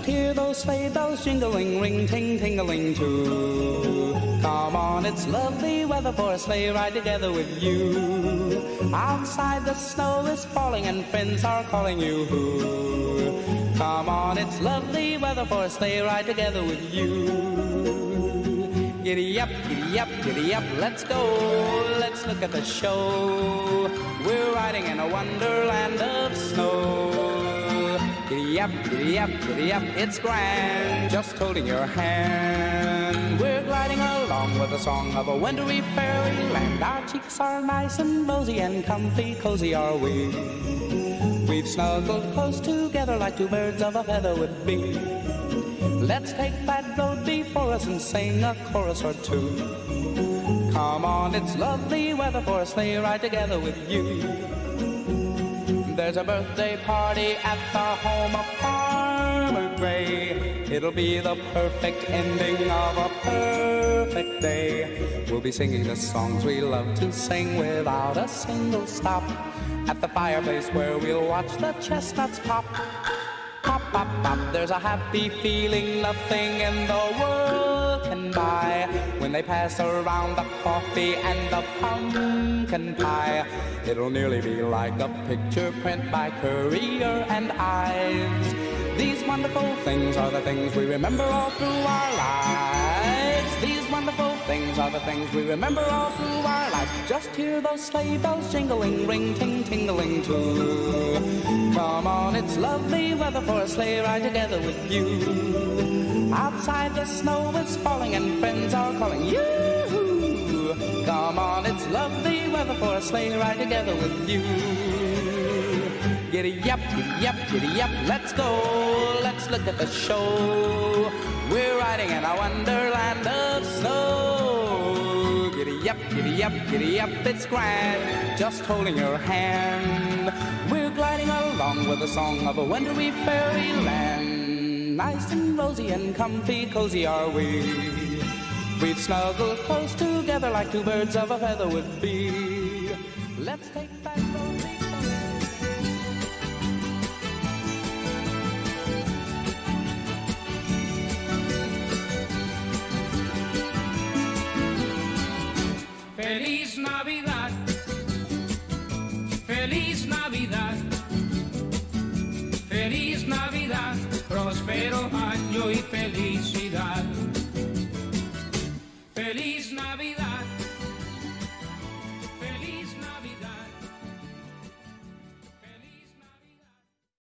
hear those sleigh bells jingling, ring, ting, tingling too. Come on, it's lovely weather for a sleigh ride together with you. Outside the snow is falling and friends are calling you. Come on, it's lovely weather for a sleigh ride together with you. Giddy up, giddy up, giddy up, let's go. Let's look at the show. We're riding in a wonderland of snow. Giddy up, giddy up, giddy up, it's grand. Just holding your hand. We're gliding along with the song of a wintry fairyland. Our cheeks are nice and rosy and comfy, cozy are we. We've snuggled close together like two birds of a feather would be. Let's take that road before us and sing a chorus or two. Come on, it's lovely weather for a sleigh ride together with you. There's a birthday party at the home of Farmer Gray. It'll be the perfect ending of a perfect day. We'll be singing the songs we love to sing without a single stop. At the fireplace where we'll watch the chestnuts pop. Pop, pop, pop, there's a happy feeling nothing in the world buy. When they pass around the coffee and the pumpkin pie, it'll nearly be like a picture print by Currier and Ives. These wonderful things are the things we remember all through our lives. These wonderful things are the things we remember all through our lives. Just hear those sleigh bells jingling, ring, ting, tingling too. Come on, it's lovely weather for a sleigh ride together with you. Outside the snow is falling and friends are calling you. Come on, it's lovely weather for a sleigh ride together with you. Giddy up, giddy up, giddy up, let's go. Let's look at the show. We're riding in a wonderland of snow. Giddy up, giddy up, giddy up, it's grand. Just holding your hand. We're gliding along with the song of a wintry fairyland. Nice and rosy and comfy, cozy are we. We've snuggled close together like two birds of a feather would be. Let's take that road próspero año y. Feliz